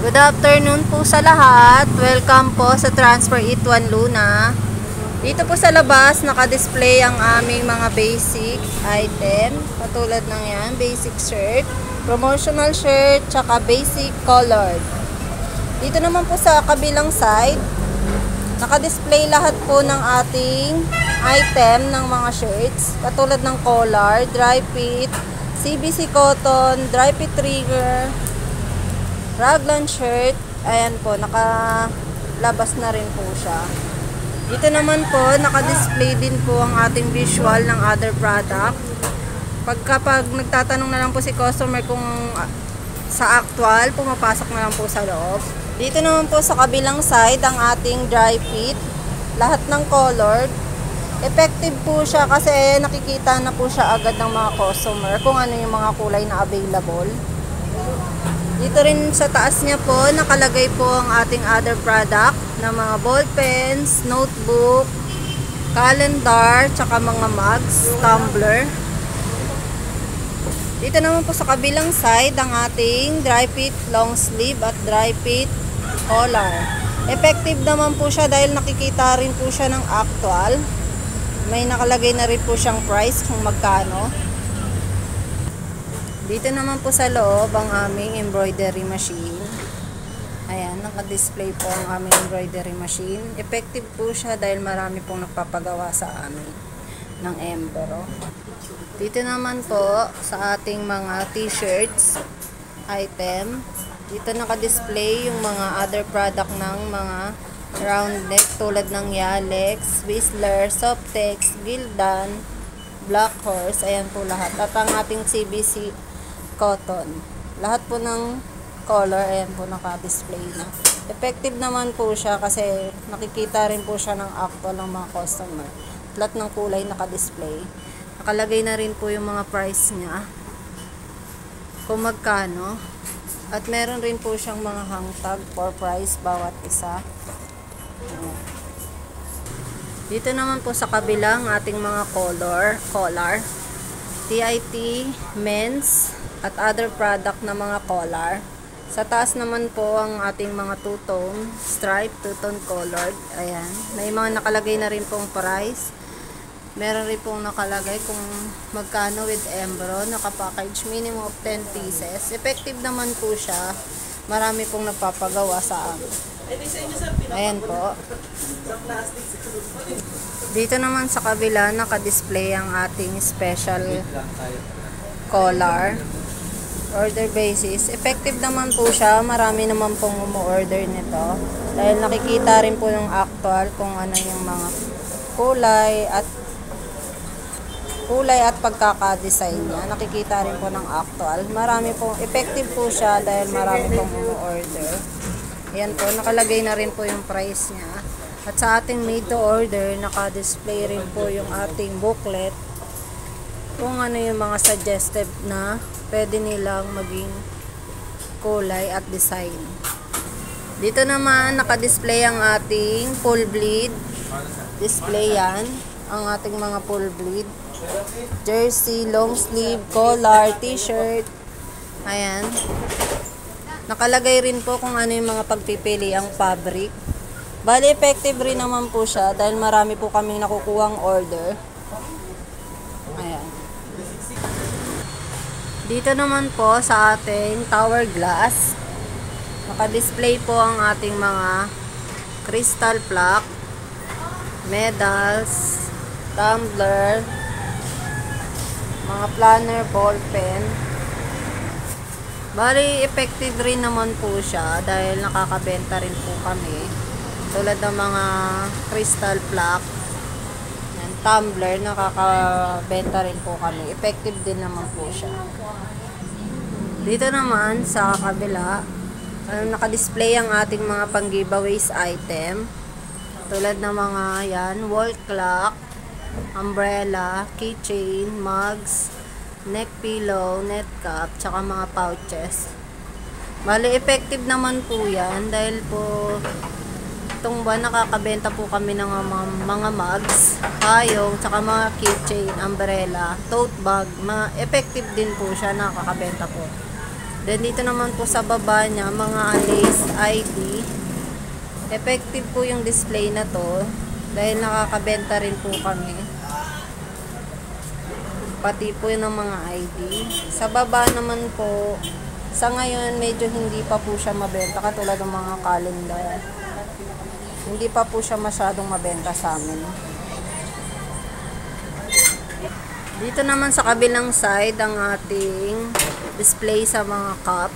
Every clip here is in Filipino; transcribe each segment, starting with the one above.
Good afternoon po sa lahat. Welcome po sa Transfer It One Luna. Dito po sa labas, naka-display ang aming mga basic item. Katulad ng yan, basic shirt, promotional shirt, tsaka basic colored. Dito naman po sa kabilang side, naka-display lahat po ng ating item ng mga shirts. Katulad ng collar, dry fit, CBC cotton, dry fit trigger, raglan shirt. Ayan po, nakalabas na rin po siya. Dito naman po, naka-display din po ang ating visual ng other product. Pagka pag nagtatanong na lang po si customer kung ah, sa actual, pumapasok na lang po sa loob. Dito naman po sa kabilang side ang ating dry fit. Lahat ng colored. Effective po siya kasi nakikita na po siya agad ng mga customer kung ano yung mga kulay na available. Dito rin sa taas niya po, nakalagay po ang ating other product na mga ball pens, notebook, calendar, tsaka mga mugs, tumbler. Dito naman po sa kabilang side ang ating dry fit long sleeve at dry fit collar. Effective naman po siya dahil nakikita rin po siya ng actual. May nakalagay na rin po siyang price kung magkano. Dito naman po sa loob ang aming embroidery machine. Ayan, naka-display po ang aming embroidery machine. Effective po siya dahil marami pong nagpapagawa sa amin ng embro. Dito naman po sa ating mga t-shirts item. Dito naka-display yung mga other product ng mga round neck tulad ng Yalex, Whistler, Softex, Gildan, Black Horse. Ayan po lahat. At ang ating CBC cotton. Lahat po ng color, ayan po naka-display na. Effective naman po siya kasi nakikita rin po siya ng actual ng mga customer. Lahat ng kulay naka-display. Nakalagay na rin po yung mga price niya. Kung magkano. At meron rin po siyang mga hang tag for price bawat isa. Dito naman po sa kabilang ating mga color, collar. TIT, men's, at other product na mga collar. Sa taas naman po ang ating mga two-tone, stripe, two-tone colored. Ayan. May mga nakalagay na rin pong price. Meron rin pong nakalagay kung magkano with embro. Nakapackage minimum of 10 pieces. Effective naman po siya. Marami pong nagpapagawa sa amin. Ayan po. Dito naman sa kabila, naka-display ang ating special collar order basis. Effective naman po siya. Marami naman pong umu-order nito. Dahil nakikita rin po yung actual kung ano yung mga kulay at kulay at pagkaka-design niya. Nakikita rin po ng actual. Marami pong effective po siya dahil marami pong umu-order. Ayan po, nakalagay na rin po yung price niya. At sa ating made to order, naka-display rin po yung ating booklet kung ano yung mga suggested na pwede nilang maging kulay at design. Dito naman, naka-display ang ating full bleed. Display yan. Ang ating mga full bleed. Jersey, long sleeve, collar, t-shirt. Ayan. Nakalagay rin po kung ano yung mga pagpipili ang fabric. Bali, effective rin naman po siya dahil marami po kaming nakukuhang order. Dito naman po sa ating tower glass, naka-display po ang ating mga crystal plaque, medals, tumbler, mga planner, ball pen. Bali, effective rin naman po siya dahil nakakabenta rin po kami. Tulad ng mga crystal plaque, tumbler, nakakabenta rin po kami. Effective din naman po siya. Dito naman sa kabila, ano, naka-display ang ating mga pang-giveaways item. Tulad ng mga yan, wall clock, umbrella, keychain, mugs, neck pillow, net cap, tsaka mga pouches. Bali, effective naman po yan dahil po itong buwan nakakabenta po kami ng mga, mga mugs, payong, tsaka mga keychain, umbrella, tote bag, mga effective din po siya nakakabenta po. Then dito naman po sa baba niya, mga lace ID. Effective po yung display na to dahil nakakabenta rin po kami. Pati po ng mga ID. Sa baba naman po, sa ngayon medyo hindi pa po siya mabenta katulad ng mga calendar. Hindi pa po siya masyadong mabenta sa amin. Dito naman sa kabilang side ang ating display sa mga cup.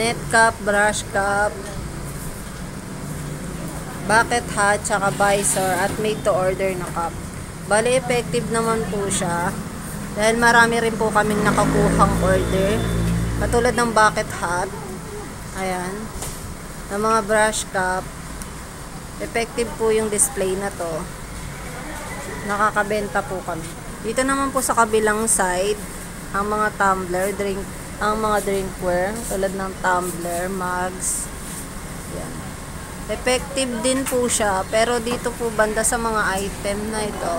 Net cup, brush cup, bucket hat, tsaka visor at made to order na cup. Bali, effective naman po siya. Dahil marami rin po kaming nakakuhang order. Katulad ng bucket hat. Ayan. Ng mga brush cup. Effective po yung display na to. Nakakabenta po kami. Dito naman po sa kabilang side, ang mga tumbler, drink, ang mga drinkware, tulad ng tumbler, mugs. Yan. Effective din po siya, pero dito po banda sa mga item na ito,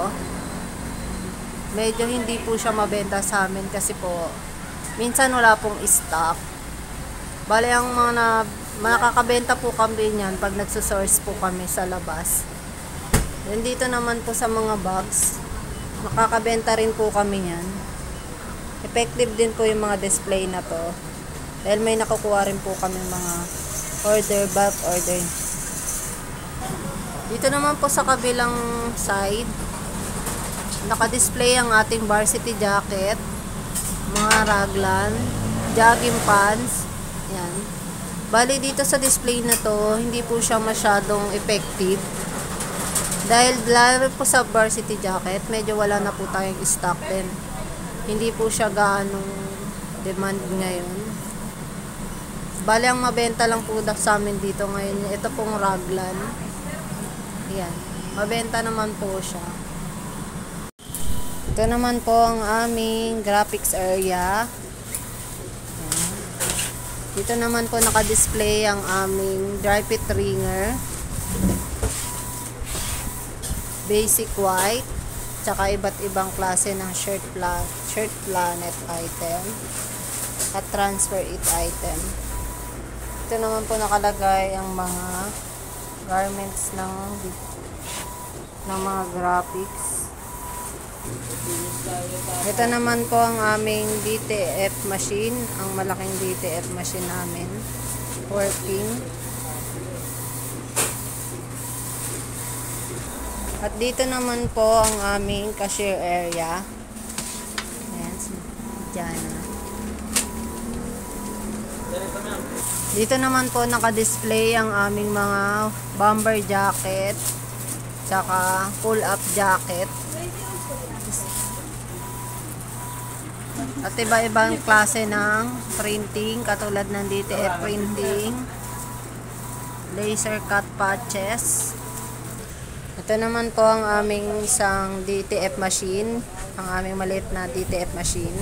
medyo hindi po siya mabenta sa amin kasi po, minsan wala pong stock. Bale, ang mga na, makakabenta po kami niyan pag nagsusource po kami sa labas. Then dito naman po sa mga bags, makakabenta rin po kami niyan. Effective din po yung mga display na to. Dahil may nakukuha rin po kami mga order, bulk order. Dito naman po sa kabilang side, naka-display ang ating varsity jacket, mga raglan, jogging pants, yan. Bali dito sa display na to, hindi po siya masyadong effective. Dahil lalo po sa varsity jacket, medyo wala na po tayong stock din. Hindi po siya gaanong demand ngayon. Bali ang mabenta lang po sa amin dito ngayon, ito pong raglan. Yan. Mabenta naman po siya. Ito naman po ang aming graphics area. Dito naman po naka-display ang aming dry fit ringer. Basic white. Tsaka iba't ibang klase ng shirt, pla shirt planet item. At transfer it item. Ito naman po nakalagay ang mga garments ng ng mga graphics. Ito naman po ang aming DTF machine, ang malaking DTF machine namin working. At dito naman po ang aming cashier area. Ayan, si Jana. Dito naman po naka-display ang aming mga bomber jacket, tsaka pull-up jacket. At iba-ibang klase ng printing, katulad ng DTF printing, laser cut patches. Ito naman po ang aming isang DTF machine, ang aming maliit na DTF machine.